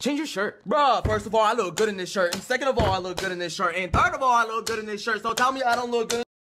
Change your shirt. Bruh, first of all, I look good in this shirt. And second of all, I look good in this shirt. And third of all, I look good in this shirt. So tell me I don't look good.